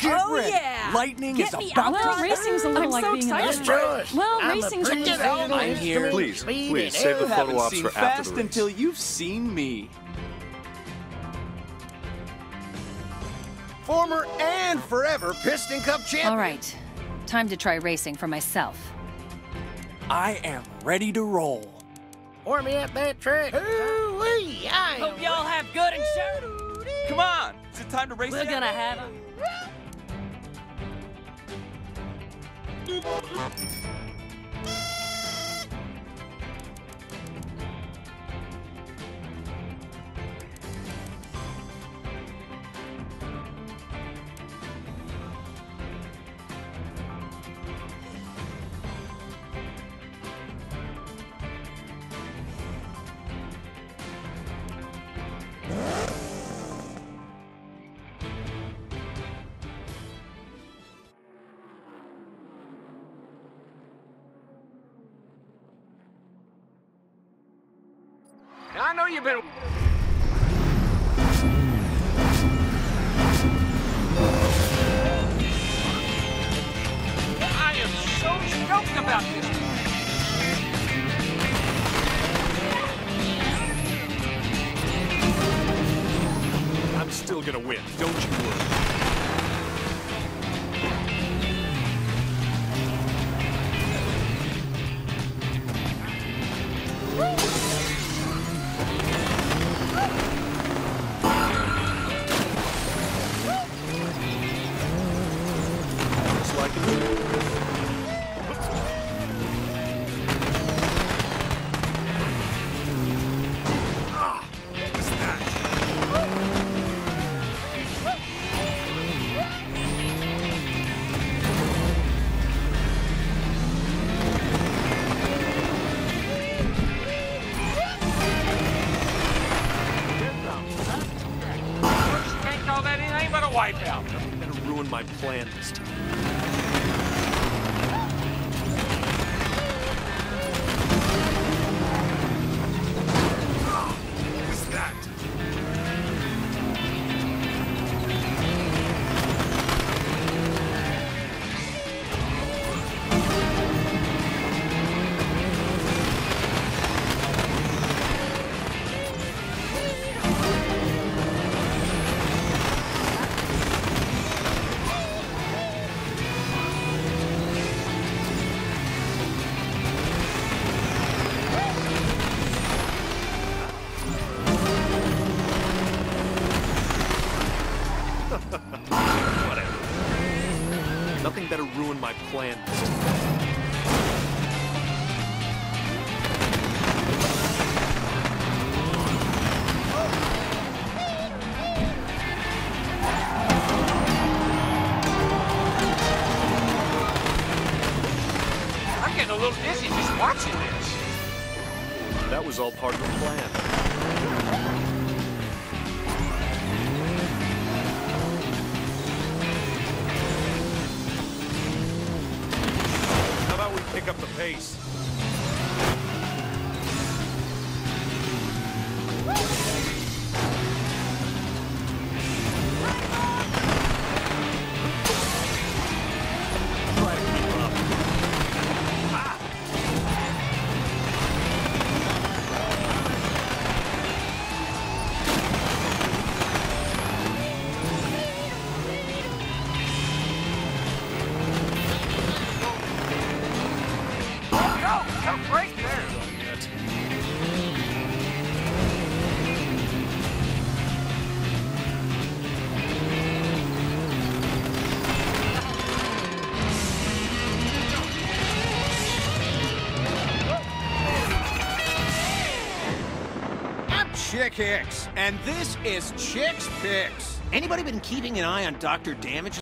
Get oh, ready. yeah. Lightning Get is me about out to there. Well, racing's a little I'm like so being excited. a do it. Well, I'm a racing's pretty just good I'm here. Please, please, save the photo ops for after fast the race. until you've seen me. Former and forever Piston Cup champion. All right. Time to try racing for myself. I am ready to roll. Pour me up that track. Ooh-wee, I Hope y'all have good insurance. Come on. Is it time to race We're gonna have a... Thank you. I know you've been. I am so stoked about this. I'm still gonna win. Don't you worry. Wipeout. Gonna ruin my plan this time. Better ruin my plan. I'm getting a little dizzy just watching this. That was all part of the plan. Pace? There. I'm Chick Hicks, and this is Chick's Picks. Anybody been keeping an eye on Dr. Damage